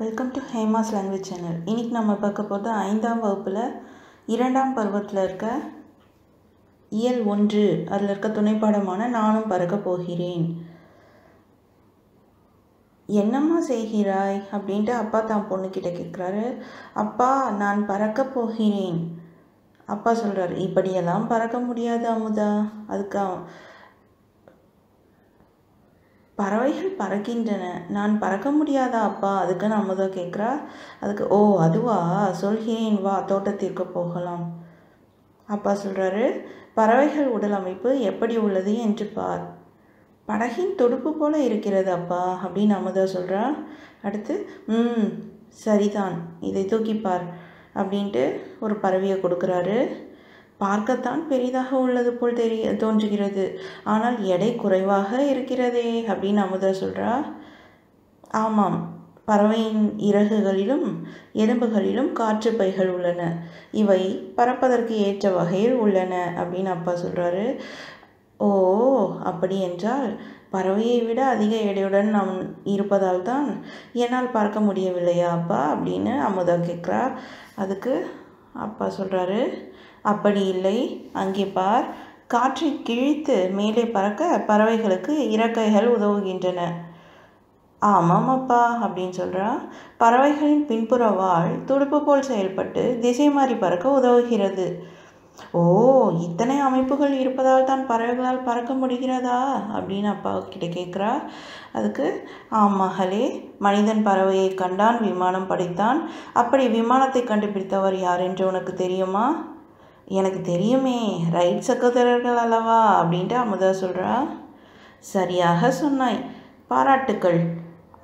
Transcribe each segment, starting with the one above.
Welcome to Hema's language channel இன்றைக்கி நம்ம பார்க்க போகிறது ஐந்தாம் வகுப்பில் இரண்டாம் பருவத்தில் இருக்க இயல் ஒன்று அதில் இருக்க துணைப்பாடமான நானும் பறக்க போகிறேன். என்னம்மா செய்கிறாய்? அப்படின்ட்டு அப்பா தான் பொண்ணுக்கிட்ட கேட்குறாரு. அப்பா நான் பறக்க போகிறேன். அப்பா சொல்கிறாரு இப்படியெல்லாம் பறக்க முடியாது அமுதா. அதுக்கு பறவைகள் பறக்கின்றன. நான் பறக்க முடியாதா அப்பா? அதுக்கு அமுதா கேட்குறா. அதுக்கு ஓ அதுவா? சொல்கிறேன் வா தோட்டத்திற்கு போகலாம். அப்பா சொல்கிறாரு பறவைகள் உடல் அமைப்பு எப்படி உள்ளது என்று பார். படகின் தொடுப்பு போல இருக்கிறது அப்பா அப்படின்னு அமுதா சொல்கிறா அடுத்து ம் சரிதான் இதை தூக்கிப்பார் அப்படின்ட்டு ஒரு பறவையை கொடுக்குறாரு. பார்க்கத்தான் பெரிதாக உள்ளது போல் தெரிய தோன்றுகிறது. ஆனால் எடை குறைவாக இருக்கிறதே அப்படின்னு அமுதா சொல்கிறா ஆமாம் பறவையின் இறகுகளிலும் எலும்புகளிலும் காற்று பைகள் உள்ளன. இவை பறப்பதற்கு ஏற்ற வகையில் உள்ளன அப்படின்னு அப்பா சொல்கிறாரு ஓ அப்படி என்றால் பறவையை விட அதிக எடையுடன் நாம் இருப்பதால் தான் என்னால் பார்க்க முடியவில்லையா அப்பா? அப்படின்னு அமுதா கேட்குறா. அதுக்கு அப்பா சொல்கிறாரு அப்படி இல்லை. அங்கே பார் காற்றை கிழித்து மேலே பறக்க பறவைகளுக்கு இறக்கைகள் உதவுகின்றன. ஆமாம் அப்பா அப்படின்னு சொல்கிறா பறவைகளின் பின்புற வாழ் துடுப்பு போல் செயல்பட்டு திசை மாறி பறக்க உதவுகிறது. ஓ இத்தனை அமைப்புகள் இருப்பதால் தான் பறவைகளால் பறக்க முடிகிறதா? அப்படின்னு அப்பா கிட்ட கேட்குறா. அதுக்கு மகளே மனிதன் பறவையை கண்டான் விமானம் படைத்தான். அப்படி விமானத்தை கண்டுபிடித்தவர் யார் என்று உனக்கு தெரியுமா? எனக்கு தெரியுமே ரைட் சகோதரர்கள் அல்லவா? அப்படின்ட்டு அமுதா சொல்கிறா சரியாக சொன்னாய். பாராட்டுக்கள்.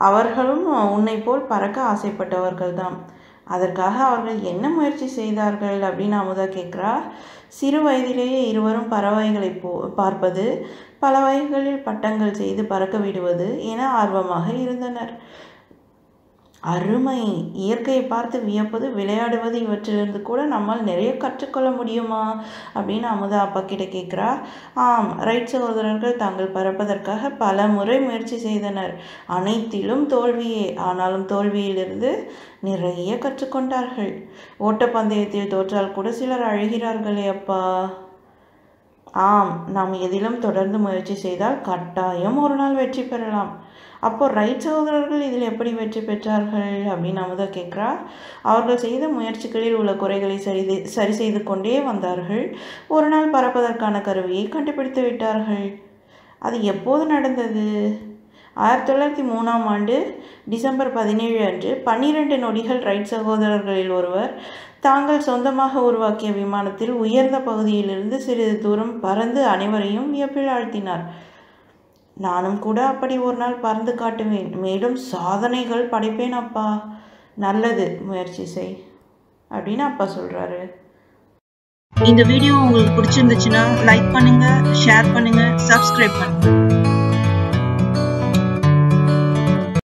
அவர்களும் உன்னை போல் பறக்க ஆசைப்பட்டவர்கள் தான் அதற்காக அவர்கள் என்ன முயற்சி செய்தார்கள் அப்படின்னு அமுதா கேட்குறா. சிறு வயதிலேயே இருவரும் பறவைகளை போ பார்ப்பது பல வகைகளில் பட்டங்கள் செய்து பறக்க விடுவது என ஆர்வமாக இருந்தனர். அருமை. இயற்கையை பார்த்து வியப்பது விளையாடுவது இவற்றிலிருந்து கூட நம்மால் நிறைய கற்றுக்கொள்ள முடியுமா? அப்படின்னு அமுதா அப்பா கிட்ட கேட்குறா. ஆம் ரைட் சகோதரர்கள் தாங்கள் பறப்பதற்காக பல முறை முயற்சி செய்தனர். அனைத்திலும் தோல்வியே. ஆனாலும் தோல்வியிலிருந்து நிறைய கற்றுக்கொண்டார்கள். ஓட்டப்பந்தயத்தில் தோற்றால் கூட சிலர் அழுகிறார்களே அப்பா. ஆம் நாம் எதிலும் தொடர்ந்து முயற்சி செய்தால் கட்டாயம் ஒரு நாள் வெற்றி பெறலாம். அப்போ ரைட் சகோதரர்கள் இதில் எப்படி வெற்றி பெற்றார்கள் அப்படின்னு அமுதா கேட்குறா அவர்கள் செய்த முயற்சிகளில் உள்ள குறைகளை சரி சரி செய்து கொண்டே வந்தார்கள். ஒரு நாள் பறப்பதற்கான கருவியை கண்டுபிடித்து விட்டார்கள். அது எப்போது நடந்தது? ஆயிரத்தி தொள்ளாயிரத்தி மூணாம் ஆண்டு டிசம்பர் பதினேழு அன்று பன்னிரண்டு நொடிகள் ரைட் சகோதரர்களில் ஒருவர் தாங்கள் சொந்தமாக உருவாக்கிய விமானத்தில் உயர்ந்த பகுதியிலிருந்து சிறிது தூரம் பறந்து அனைவரையும் வியப்பில் ஆழ்த்தினார். நானும் கூட அப்படி ஒரு நாள் பறந்து காட்டுவேன். மேலும் சாதனைகள் படைப்பேன் அப்பா. நல்லது முயற்சி செய் அப்படின்னு அப்பா சொல்கிறாரு இந்த வீடியோ உங்களுக்கு பிடிச்சிருந்துச்சுன்னா லைக் பண்ணுங்கள் ஷேர் பண்ணுங்கள் சப்ஸ்கிரைப் பண்ணுங்கள்